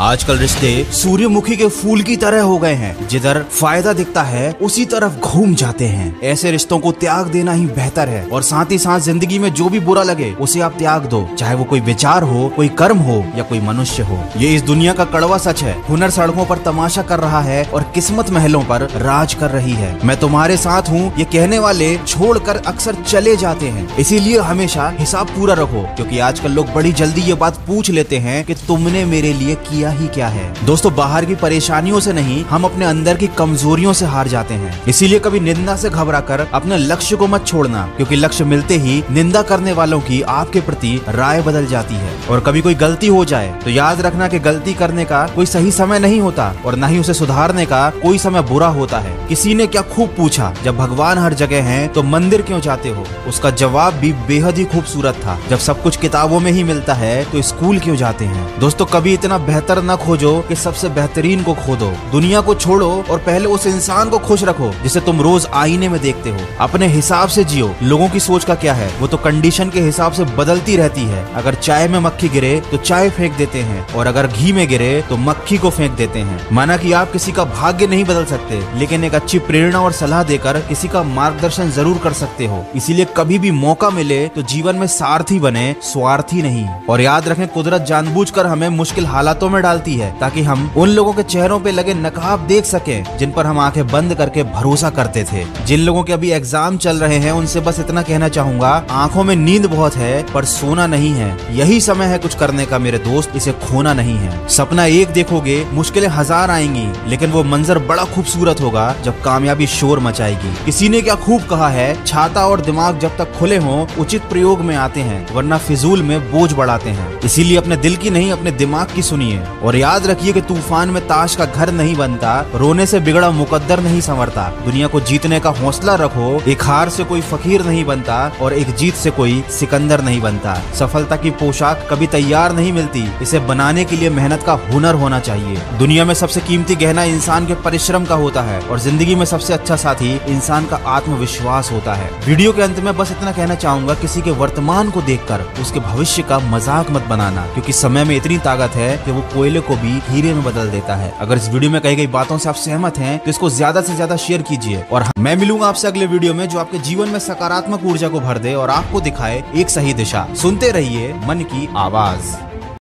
आजकल रिश्ते सूर्यमुखी के फूल की तरह हो गए हैं। जिधर फ़ायदा दिखता है, उसी तरफ़ घूम जाते हैं। ऐसे रिश्तों को त्याग देना ही बेहतर है। और साथ ही साथ ज़िंदगी में जो भी बुरा लगे, उसे आप त्याग दो। चाहे वो कोई विचार हो, कोई कर्म हो, या कोई मनुष्य हो। ये इस दुनिया का कड़वा सच है। हुनर सड़कों पर तमाशा कर रहा है और किस्मत महलों पर राज कर रही है। मैं तुम्हारे साथ हूँ, ये कहने वाले छोड़कर अक्सर चले जाते हैं। इसीलिए हमेशा हिसाब पूरा रखो, क्योंकि आजकल लोग बड़ी जल्दी ये बात पूछ लेते हैं कि तुमने मेरे लिए किया किया ही क्या है? दोस्तों, बाहर की परेशानियों से नहीं, हम अपने अंदर की कमजोरियों से हार जाते हैं। इसीलिए कभी निंदा से घबरा कर अपने लक्ष्य को मत छोड़ना, क्योंकि लक्ष्य मिलते ही निंदा करने वालों की आपके प्रति राय बदल जाती है। और कभी कोई गलती हो जाए तो याद रखना कि गलती करने का कोई सही समय नहीं होता, और न ही उसे सुधारने का कोई समय बुरा होता है। किसी ने क्या खूब पूछा, जब भगवान हर जगह है तो मंदिर क्यों जाते हो? उसका जवाब भी बेहद ही खूबसूरत था। जब सब कुछ किताबों में ही मिलता है तो स्कूल क्यों जाते हैं? दोस्तों, कभी इतना बेहतर बेहतर न खोजो कि सबसे बेहतरीन को खोदो। दुनिया को छोड़ो और पहले उस इंसान को खुश रखो, जिसे तुम रोज आईने में देखते हो। अपने हिसाब से जियो, लोगों की सोच का क्या है? वो तो कंडीशन के हिसाब से बदलती रहती है। अगर चाय में मक्खी गिरे तो चाय फेंक देते हैं। और अगर घी में गिरे तो मक्खी को फेंक देते हैं। माना कि आप किसी का भाग्य नहीं बदल सकते, लेकिन एक अच्छी प्रेरणा और सलाह देकर किसी का मार्गदर्शन ज़रूर कर सकते हो। इसीलिए कभी भी मौका मिले तो जीवन में सारथी बने, स्वार्थी नहीं। और याद रखें, कुदरत जानबूझकर हमें मुश्किल हालातों में डालती है ताकि हम उन लोगों के चेहरों पे लगे नकाब देख सके, जिन पर हम आँखें बंद करके भरोसा करते थे। जिन लोगों के अभी एग्ज़ाम चल रहे हैं, उनसे बस इतना कहना चाहूँगा, आँखों में नींद बहुत है, पर सोना नहीं है। यही समय है कुछ करने का, मेरे दोस्त, इसे खोना नहीं है। सपना एक देखोगे, मुश्किलें हज़ार आएँगी, लेकिन वो मंजर बड़ा खूबसूरत होगा जब कामयाबी शोर मचाएगी। किसी ने क्या खूब कहा है, छाता और दिमाग जब तक खुले हों, उचित प्रयोग में आते हैं, वरना फिजूल में बोझ बढ़ाते हैं। इसीलिए अपने दिल की नहीं, अपने दिमाग की सुनिए। और याद रखिए कि तूफ़ान में ताश का घर नहीं बनता, रोने से बिगड़ा मुकद्दर नहीं संवरता। दुनिया को जीतने का हौसला रखो, एक हार से कोई फकीर नहीं बनता और एक जीत से कोई सिकंदर नहीं बनता। सफलता की पोशाक कभी तैयार नहीं मिलती, इसे बनाने के लिए मेहनत का हुनर होना चाहिए। दुनिया में सबसे कीमती गहना इंसान के परिश्रम का होता है और ज़िंदगी में सबसे अच्छा साथी इंसान का आत्मविश्वास होता है। वीडियो के अंत में बस इतना कहना चाहूँगा, किसी के वर्तमान को देखकर, उसके भविष्य का मज़ाक मत बनाना, क्योंकि समय में इतनी ताकत है कि वो कोयले कोयले को भी हीरे में बदल देता है। अगर इस वीडियो में कही गई बातों से आप सहमत हैं तो इसको ज़्यादा से ज़्यादा शेयर कीजिए। और मैं मिलूँगा आपसे अगले वीडियो में जो आपके जीवन में सकारात्मक ऊर्जा को भर दे और आपको दिखाए एक सही दिशा। सुनते रहिए मन की आवाज़।